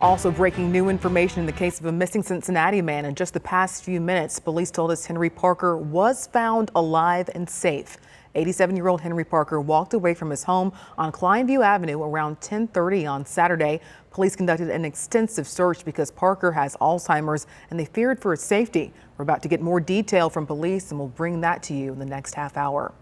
Also breaking new information in the case of a missing Cincinnati man. In just the past few minutes, police told us Henry Parker was found alive and safe. 87-year-old Henry Parker walked away from his home on Kleinview Avenue around 1030 on Saturday. Police conducted an extensive search because Parker has Alzheimer's and they feared for his safety. We're about to get more detail from police and we'll bring that to you in the next half hour.